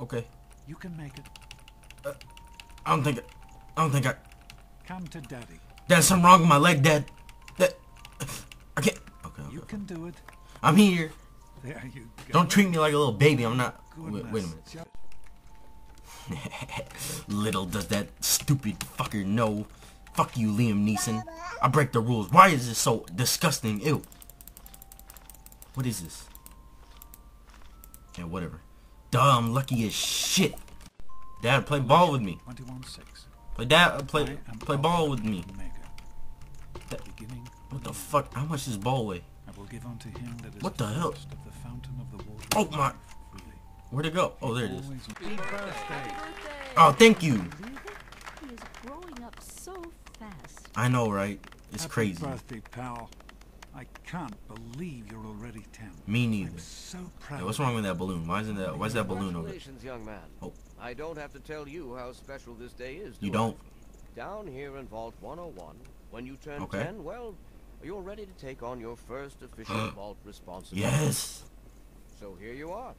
Okay. You can make it. Uh, I don't think. I don't think I. Come to daddy. There's something wrong with my leg, Dad. That. I can't. Okay. okay. You can do it. I'm here. There you go. Don't treat me like a little baby. I'm not. Wait, wait a minute. Little does that stupid fucker know. Fuck you, Liam Neeson. I break the rules. Why is this so disgusting? Ew. What is this? Yeah, whatever. Duh, I'm lucky as shit. Dad, play ball with me. 21-6. Play dad, uh, play play ball with me. That- What the fuck? How much does ball weigh? I will give unto him that is What the hell? of the fountain of the water. Oh, my- Where'd it go? Oh, there it is. Always Happy birthday. Oh, thank you. He is growing up so fast. I know, right? It's Happy crazy. Birthday, pal. I can't believe you're already 10. Me neither. I'm neither. so proud. Hey, what's wrong with that balloon? Why isn't that? Why is that balloon over? there? Young man. Oh. I don't have to tell you how special this day is. You do I? don't. Down here in Vault 101, when you turn Okay. 10, well, you're ready to take on your first official vault responsibility. Yes. So here you are.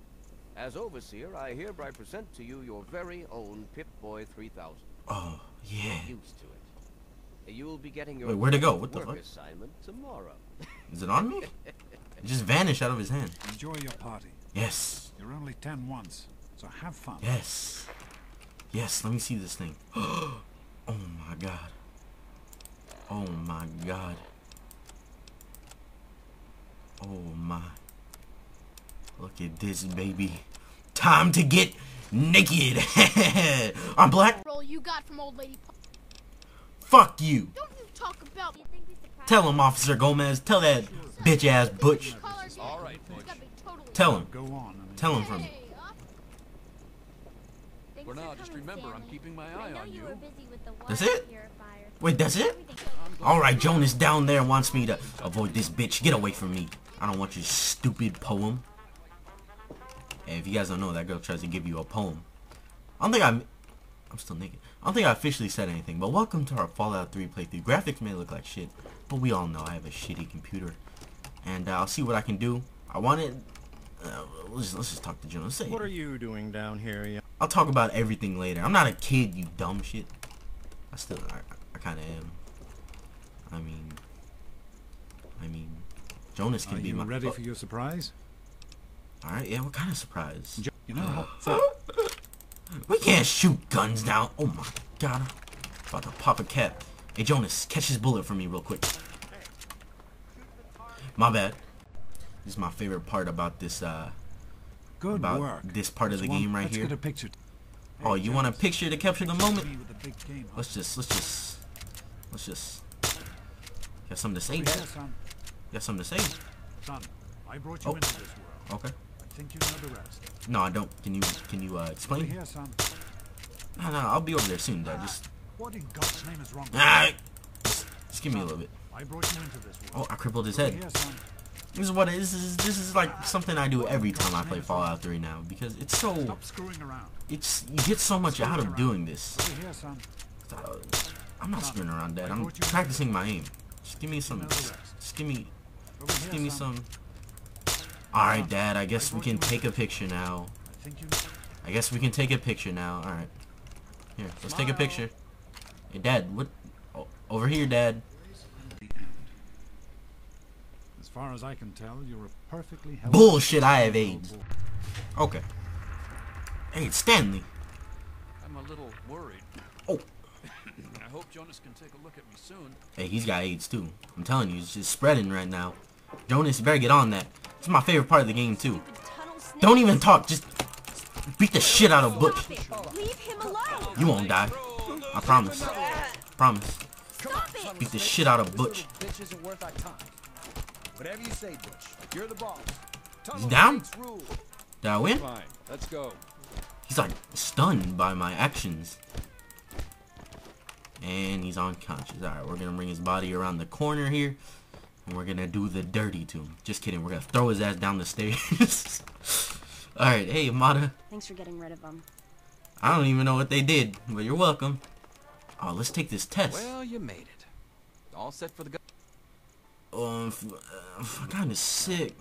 As overseer, I hereby present to you your very own Pip-Boy 3000. Oh, yeah. Get used to it. You'll be getting your Wait, where'd it go? What the fuck? assignment tomorrow. Is it on me? It just vanished out of his hand. Enjoy your party. Yes. You're only 10 once, so have fun. Yes. Yes, let me see this thing. oh my god. Oh my god. Oh my. Look at this, baby. Time to get naked. I'm black. roll you got from old lady. Fuck you. Don't you talk about me. Think we surprised Tell him, Officer Gomez. Tell that bitch ass butch. All right, totally Tell him. Go on. Tell him from me. Hey, For now, just remember, I'm keeping my eye on you. That's it? Wait, that's it? Alright, Jonas down there wants me to avoid this bitch. Get away from me. I don't want your stupid poem. Hey, if you guys don't know, that girl tries to give you a poem. I don't think I'm... I'm still naked. I don't think I officially said anything, but welcome to our Fallout 3 playthrough. Graphics may look like shit, but we all know I have a shitty computer. And uh, I'll see what I can do. I wanted... Uh, let's, just, let's just talk to Jonas. Say, What are you doing down here? Yeah. I'll talk about everything later. I'm not a kid, you dumb shit. I still, I, I kind of am. I mean, I mean, Jonas can Are be you my. ready oh, for your surprise? all right, yeah. What kind of surprise? You know how... We can't shoot guns down. Oh my god! About to pop a cap. Hey Jonas, catch this bullet for me real quick. My bad. This is my favorite part about this. uh Good About work. this part of the game right let's here. get a picture. Oh, you want a picture to capture the moment? Me with the big game, huh? Let's just, let's just, let's just. Got something to say, Dad? Got something to say? Son, I brought you Oh. into this world. Okay. I think you know the rest. No, I don't. Can you, can you uh, explain? here, son. No, no, I'll be over there soon, Dad. Just, What in God's name is wrong ah, just, just give me a little bit. I brought you into this Oh. I crippled his head. here. This is what it is. This is, this is like something I do every time I play Fallout 3 now because it's so, Stop screwing around. it's you get so much out of doing this. Here, son. I'm not screwing around, Dad. I'm practicing my aim. Just give me some. Just give me. Just give me some. All right, Dad. I guess we can take a picture now. I think you I guess we can take a picture now. All right. Here, let's take a picture. Hey, Dad. What? Oh, over here, Dad. As far as I can tell, you're a perfectly healthy... Bullshit. I have AIDS. Okay. Hey, it's Stanley. I'm a little worried. Oh. I hope Jonas can take a look at me soon. Hey, he's got AIDS too. I'm telling you, it's just spreading right now. Jonas, you better get on that. It's my favorite part of the game too. Don't even talk. Just beat the shit out of Butch. Leave him alone. You won't die. I promise. Promise. Beat the shit out of Butch. Bitch isn't worth our time. Whatever you say, Butch. You're the boss. He's down? Did I win? Let's go. He's like stunned by my actions. And he's unconscious. Alright, we're gonna bring his body around the corner here. And we're gonna do the dirty to him. Just kidding, we're gonna throw his ass down the stairs. Alright, hey Amata. Thanks for getting rid of him. I don't even know what they did, but you're welcome. Oh, let's take this test. Well, you made it. All set for the go. Um, f- uh, I'm kinda sick.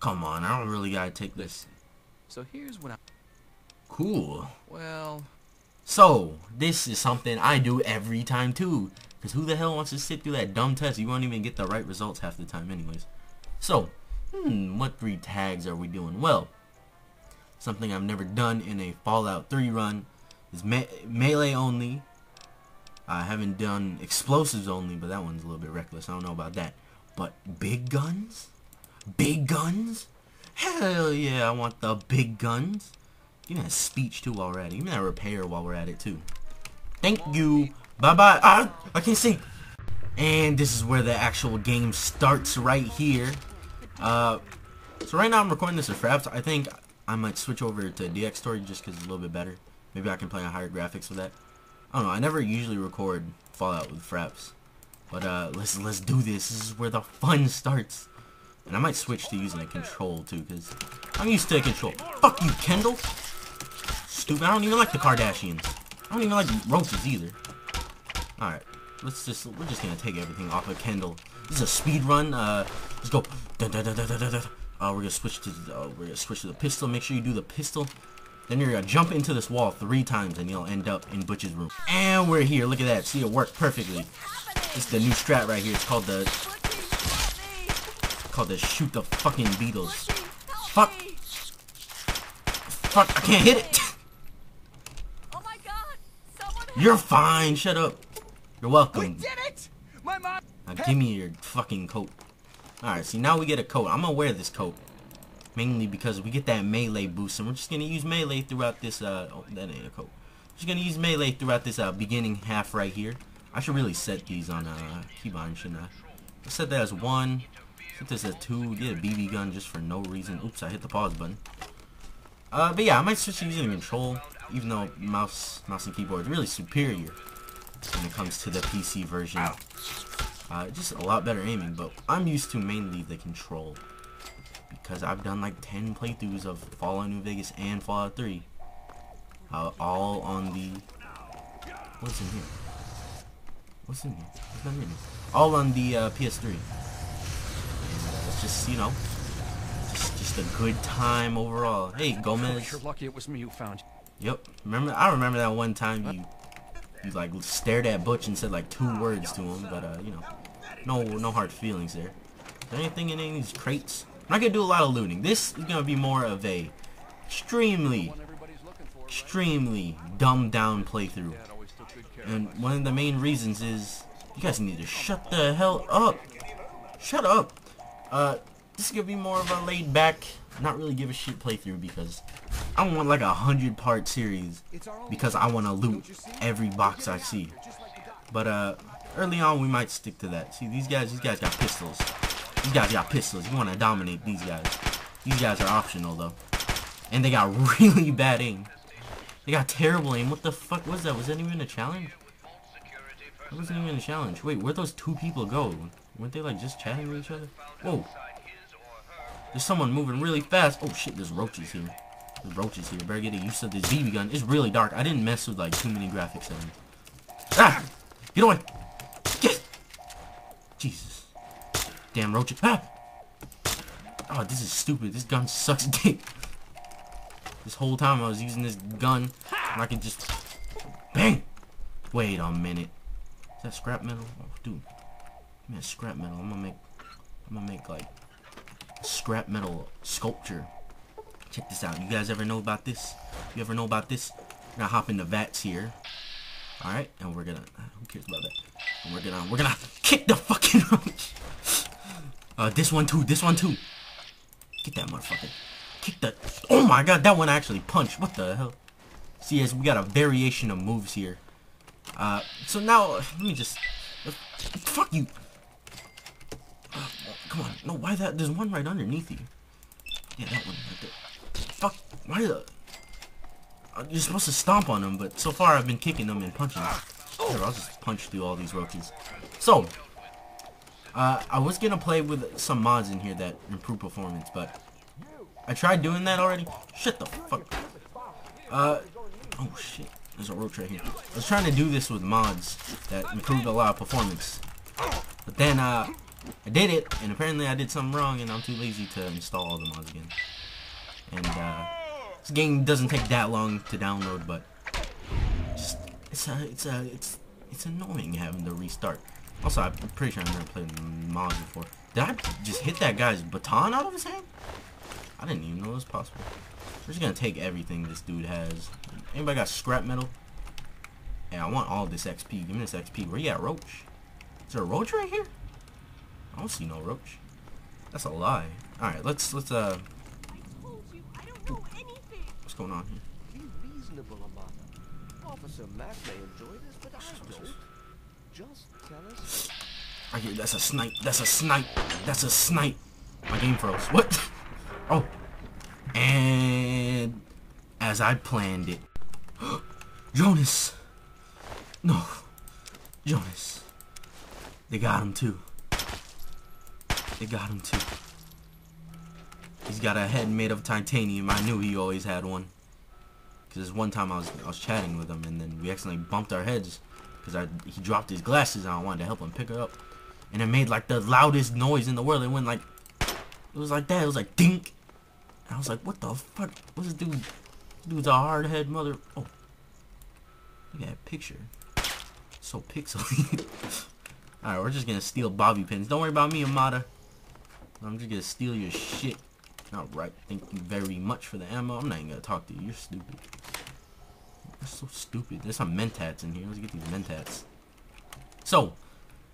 Come on, I don't really gotta take this. So here's what I. Cool. Well, So, this is something I do every time too. Because who the hell wants to sit through that dumb test? You won't even get the right results half the time anyways. So, hmm, what three tags are we doing? Well, something I've never done in a Fallout 3 run is me melee only. I haven't done explosives only, but that one's a little bit reckless. I don't know about that. But big guns? Big guns? Hell yeah, I want the big guns. Give me that speech too already. Give me that repair while we're at it too. Thank you. Bye bye. Ah, I can't see. And this is where the actual game starts right here. Uh, so right now I'm recording this with Fraps. I think I might switch over to Dxtory just because it's a little bit better. Maybe I can play on higher graphics with that. I don't know. I never usually record Fallout with Fraps. But uh, let's let's do this. This is where the fun starts. And I might switch to using a control too, because I'm used to a control. Fuck you, Kendall. Stupid. I don't even like the Kardashians. I don't even like roaches either. Alright. Let's just we're just gonna take everything off of Kendall. This is a speed run. Uh let's go. Dun, dun, dun, dun, dun, dun. Uh, we're gonna switch to uh, we're gonna switch to the pistol. Make sure you do the pistol. Then you're gonna jump into this wall three times and you'll end up in Butch's room. And we're here. Look at that. See it work perfectly. It's the new strat right here. It's called the called the shoot the fucking Beatles. Fuck. Fuck. I can't hit it. Oh my god! You're fine. Shut up. You're welcome. We Did it! My mom. Now give me your fucking coat. Alright, see now we get a coat. I'm gonna wear this coat. Mainly because we get that melee boost and we're just gonna use melee throughout this uh oh that ain't a coat. Just gonna use melee throughout this uh beginning half right here. I should really set these on uh keybind, shouldn't I? I set that as one. Set this as two. Get a BB gun just for no reason. Oops, I hit the pause button. Uh, but yeah, I might switch to using a control, even though mouse, mouse and keyboard is really superior when it comes to the PC version. Uh, just a lot better aiming, but I'm used to mainly the control. Because I've done like 10 playthroughs of Fallout New Vegas and Fallout 3. Uh, all on the... What's in here? What's in here? What's that in? All on the uh, PS3. And, uh, it's just, you know, just, just a good time overall. Hey, Gomez. You're lucky it was me who found you. Yep. Remember, I remember that one time you, you like stared at Butch and said like two words to him, but uh, you know, no, no hard feelings there. Is there anything in any of these crates? I'm not gonna do a lot of looting. This is gonna be more of a extremely, extremely dumbed down playthrough. And one of the main reasons is you guys need to shut the hell up. Shut up. Uh, this is gonna be more of a laid back, not really give a shit playthrough because I don't want like a hundred part series because I want to loot every box I see. But uh, early on we might stick to that. See these guys, these guys got pistols. These guys got pistols. You want to dominate these guys. These guys are optional though, and they got really bad aim. They got terrible aim. What the fuck was that? Was that even a challenge? That wasn't even a challenge. Wait, where'd those two people go? Weren't they like just chatting with each other? Whoa. There's someone moving really fast. Oh shit, there's roaches here. There's roaches here. Better get a use of this BB gun. It's really dark. I didn't mess with like too many graphics settings. Ah! Get away! Get! Jesus. Damn roaches. Ah! Oh, this is stupid. This gun sucks dick. This whole time I was using this gun, and I could just... Bang! Wait a minute. Is that scrap metal? Oh, dude. Man, scrap metal. I'm gonna make... I'm gonna make, like... Scrap metal sculpture. Check this out. You guys ever know about this? You ever know about this? We're gonna hop into vats here. Alright, and we're gonna... Who cares about that? And we're gonna... We're gonna kick the fucking! Uh, this one too. This one too. Get that motherfucker. Kick the... Oh my god, that one actually punched. What the hell? See, as we got a variation of moves here. Uh, so now, let me just... uh, fuck you. Come on. No, why that? There's one right underneath you. Yeah, that one right there. Fuck. Why the... Uh, you're supposed to stomp on them, but so far I've been kicking them and punching them. Here, I'll just punch through all these roaches. So, uh, I was gonna play with some mods in here that improve performance, but I tried doing that already. Shit the fuck. Uh, oh shit. There's a roach right here. I was trying to do this with mods that improved a lot of performance. But then, uh, I did it, and apparently I did something wrong, and I'm too lazy to install all the mods again. And, uh, This game doesn't take that long to download, but just it's a, it's a, it's it's annoying having to restart. Also, I'm pretty sure I've never played mods before. Did I just hit that guy's baton out of his hand? I didn't even know it was possible. We're just gonna take everything this dude has. Anybody got scrap metal? Yeah, I want all this XP. Give me this XP. Where you at, Roach? Is there a Roach right here? I don't see no Roach. That's a lie. Alright, let's, let's, uh... What's going on here? Be reasonable, Amata. Officer Mack may enjoy this, but I don't. Just tell us. I hear that's a snipe. That's a snipe. That's a snipe. My game froze. What? Oh. And as I planned it. Jonas. No. Jonas. They got him too. They got him too. He's got a head made of titanium. I knew he always had one. Because one time I was I was chatting with him and then we accidentally bumped our heads because I he dropped his glasses and I wanted to help him pick her up. And it made like the loudest noise in the world. It went like it was like that. It was like dink. And I was like, what the fuck? What's this dude? This dude's a hard head mother. Oh, look at that picture. So pixely. Alright, we're just gonna steal bobby pins. Don't worry about me, Amata. I'm just gonna steal your shit. Alright, thank you very much for the ammo. I'm not even gonna talk to you. You're stupid. That's so stupid. There's some mentats in here. Let's get these mentats. So,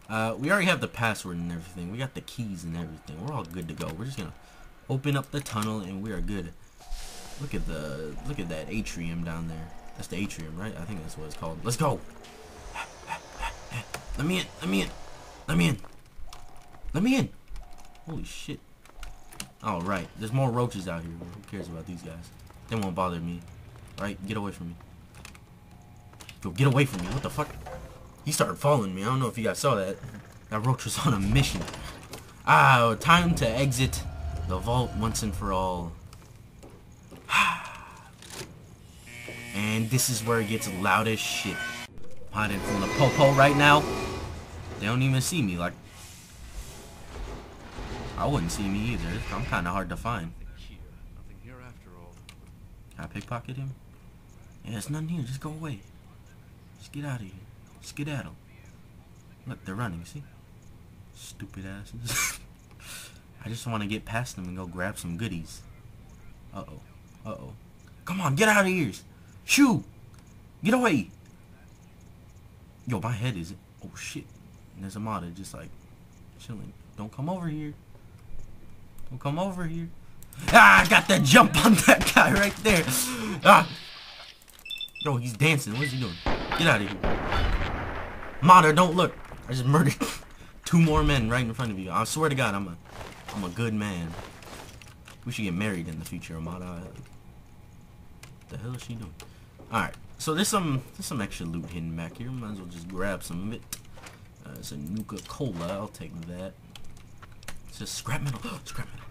uh, we already have the password and everything. We got the keys and everything. We're all good to go. We're just gonna open up the tunnel and we are good. Look at the look at that atrium down there. That's the atrium, right? I think that's what it's called. Let's go. Let me in. Let me in. Let me in. Let me in. Holy shit. Alright. There's more roaches out here. Who cares about these guys? They won't bother me. Right? Get away from me. Go, get away from me. What the fuck? He started following me. I don't know if you guys saw that. That roach was on a mission. Ah, time to exit the vault once and for all. and this is where it gets loud as shit. Hiding from the popo right now. They don't even see me. Like, I wouldn't see me either. I'm kind of hard to find. Can I pickpocket him? Yeah, it's nothing here. Just go away. Just get out of here. Skedaddle. Look, they're running. See? Stupid asses. I just want to get past them and go grab some goodies. Uh-oh. Uh-oh. Come on, get out of here. Shoo! Get away! Yo, my head is... Oh, shit. And there's a modder just, like, chilling. Don't come over here. Don't come over here. Ah, I got that jump on that guy right there. Ah! Yo, he's dancing. What is he doing? Get out of here. Modder, don't look. I just murdered two more men right in front of you. I swear to God, I'm a... I'm a good man. We should get married in the future, Amata. What the hell is she doing? Alright, so there's some there's some extra loot hidden back here. Might as well just grab some of it. Uh, it's a Nuka-Cola. I'll take that. It's just scrap metal. scrap metal.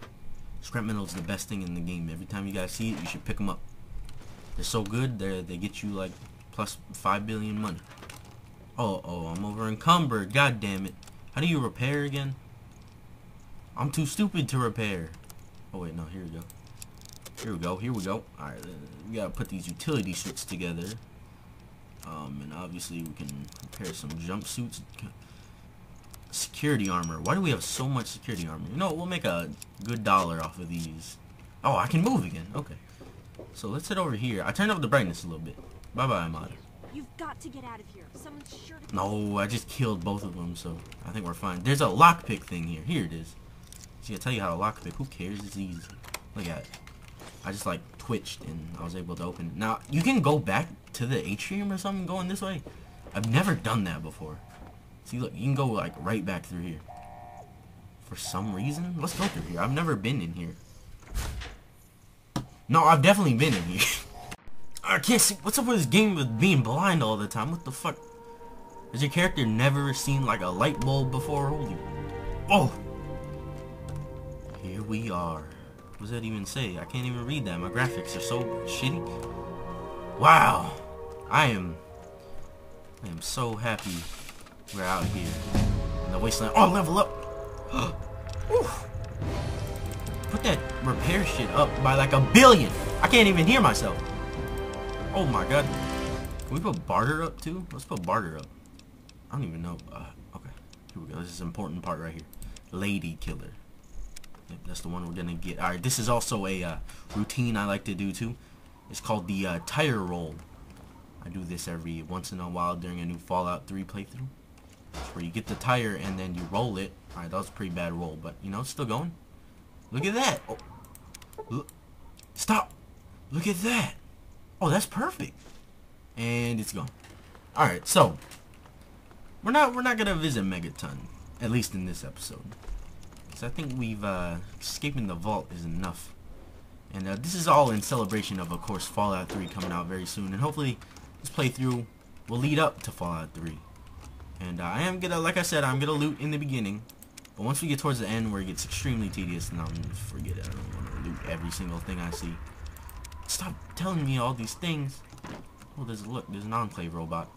Scrap metal is the best thing in the game. Every time you guys see it, you should pick them up. They're so good. They they get you like plus five billion money. Oh oh, I'm over encumbered. God damn it. How do you repair again? I'm too stupid to repair. Oh wait, no, here we go. Here we go, here we go. Alright, we gotta put these utility suits together. Um, and obviously we can repair some jumpsuits. Security armor. Why do we have so much security armor? You know, we'll make a good dollar off of these. Oh, I can move again. Okay. So let's head over here. I turned up the brightness a little bit. Bye-bye, Amata. You've got to get out of here. Someone's sure to... No, I just killed both of them, so I think we're fine. There's a lockpick thing here. Here it is. See, I tell you how to lockpick. Who cares? It's easy. Look at it. I just like twitched and I was able to open it. Now, you can go back to the atrium or something going this way. I've never done that before. See, look, you can go like right back through here. For some reason? Let's go through here. I've never been in here. No, I've definitely been in here. I can't see. What's up with this game with being blind all the time? What the fuck? Has your character never seen like a light bulb before? Holy. Oh! Here we are. What does that even say? I can't even read that. My graphics are so shitty. Wow. I am... I am so happy we're out here in the wasteland. Oh, level up! put that repair shit up by like a billion. I can't even hear myself. Oh my god. Can we put barter up too? Let's put barter up. I don't even know. Uh, okay. Here we go. This is an important part right here. Lady killer. Yep, that's the one we're gonna get. Alright, this is also a uh, routine I like to do too. It's called the uh, tire roll. I do this every once in a while during a new Fallout 3 playthrough. Where you get the tire and then you roll it. Alright, that was a pretty bad roll, but you know, it's still going. Look at that. Oh. Look. Stop. Look at that. Oh, that's perfect. And it's gone. Alright, so we're not we're not gonna visit Megaton, at least in this episode. Because I think we've uh escaping the vault is enough. And uh, this is all in celebration of of course Fallout 3 coming out very soon. And hopefully this playthrough will lead up to Fallout 3. And uh, I am gonna like I said, I'm gonna loot in the beginning. But once we get towards the end where it gets extremely tedious, then I'll forget it. I don't want to loot every single thing I see. Stop telling me all these things. Oh, there's a look, there's an enclave robot.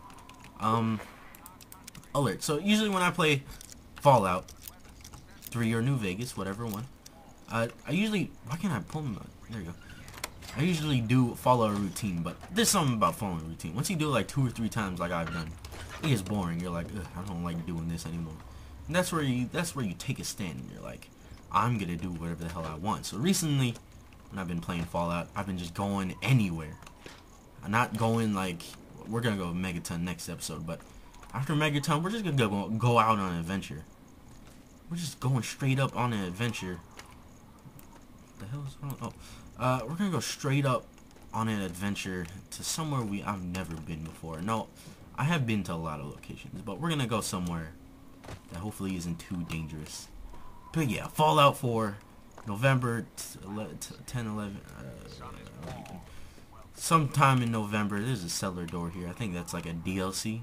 Um, alert. So usually when I play Fallout 3 or New Vegas, whatever one, uh, I usually why can't I pull them? There you go. I usually do follow a routine, but there's something about following a routine. Once you do it like two or three times, like I've done, it gets boring. You're like, I don't like doing this anymore. And that's where you that's where you take a stand and you're like, I'm gonna do whatever the hell I want. So recently, when I've been playing Fallout, I've been just going anywhere. I'm not going like we're gonna go Megaton next episode, but after Megaton, we're just gonna go go out on an adventure. We're just going straight up on an adventure. The hell is on? Oh, uh, we're gonna go straight up on an adventure to somewhere we I've never been before. No, I have been to a lot of locations, but we're gonna go somewhere that hopefully isn't too dangerous. But yeah, Fallout 4, November 10, 11, uh, sometime in November. There's a cellar door here. I think that's like a DLC.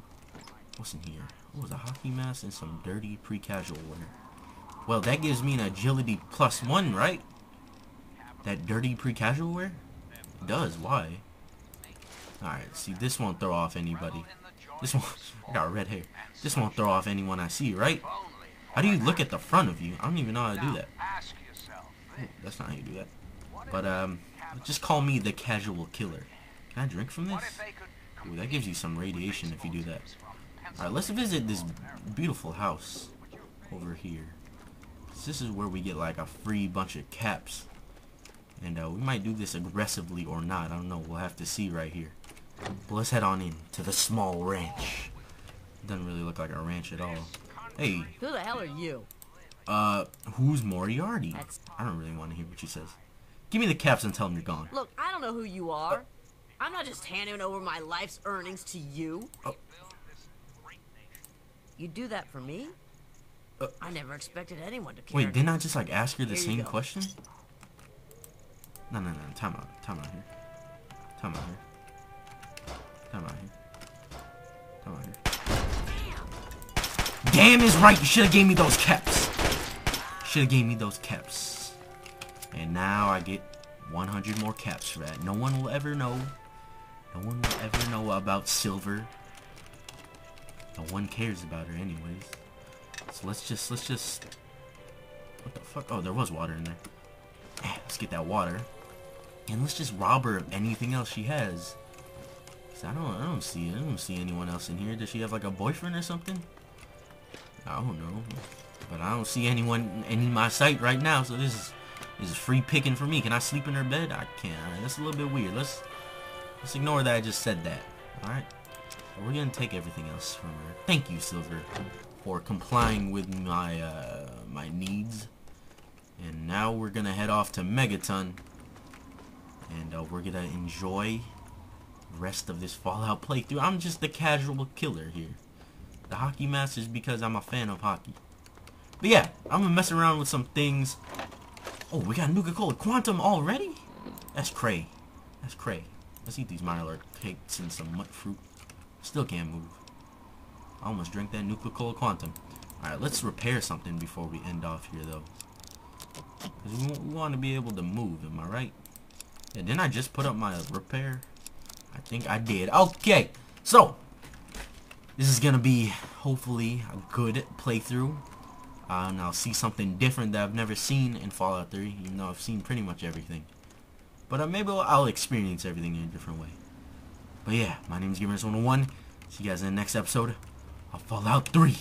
What's in here? Oh, a hockey mask and some dirty pre-casual wear. Well, that gives me an agility plus one, right? That dirty pre-casual wear? It does. Why? Alright, see, this won't throw off anybody. This one, I got red hair. This won't throw off anyone I see, right? How do you look at the front of you? I don't even know how to do that. Oh, that's not how you do that. But, um, just call me the casual killer. Can I drink from this? Ooh, that gives you some radiation if you do that. Alright, let's visit this beautiful house over here. This is where we get like a free bunch of caps. And uh, we might do this aggressively or not. I don't know. We'll have to see right here. But let's head on in to the small ranch. Doesn't really look like a ranch at all. Hey. Who the hell are you? Uh, who's Moriarty? That's I don't really want to hear what she says. Give me the caps and tell them you're gone. Look, I don't know who you are. I'm not just handing over my life's earnings to you. Oh. You do that for me? Uh. I never expected anyone to care. Wait, didn't I just like ask her the Here same question? No, no, no. Time out. Time out here. Time out here. Time out here. Time out here. Damn is right. You should have gave me those caps. Should have gave me those caps. And now I get 100 more caps for that. No one will ever know. No one will ever know about Silver. No one cares about her anyways. So let's just, let's just... What the fuck? Oh, there was water in there. Eh, Let's get that water. And let's just rob her of anything else she has. I don't, I don't see, I don't see anyone else in here. Does she have like a boyfriend or something? I don't know. But I don't see anyone in my sight right now, so this is, this is free picking for me. Can I sleep in her bed? I can't. That's a little bit weird. Let's, let's ignore that I just said that. Alright? We're gonna take everything else from her. Thank you, Silver, for complying with my uh, my needs. And now we're gonna head off to Megaton, and uh, we're gonna enjoy the rest of this Fallout playthrough. I'm just the casual killer here. The hockey mask is because I'm a fan of hockey. But yeah, I'm gonna mess around with some things. Oh, we got Nuka-Cola Quantum already? That's cray. That's cray. Let's eat these Milo cakes and some mutfruit. Still can't move. I almost drank that Nuka-Cola Quantum. Alright, let's repair something before we end off here, though. 'Cause we, we want to be able to move, am I right? Yeah, didn't I just put up my repair? I think I did. Okay, so. This is to be, hopefully, a good playthrough. Uh, and I'll see something different that I've never seen in Fallout 3, even though I've seen pretty much everything. But uh, maybe I'll experience everything in a different way. But yeah, my name is Gamers101. See you guys in the next episode of Fallout 3.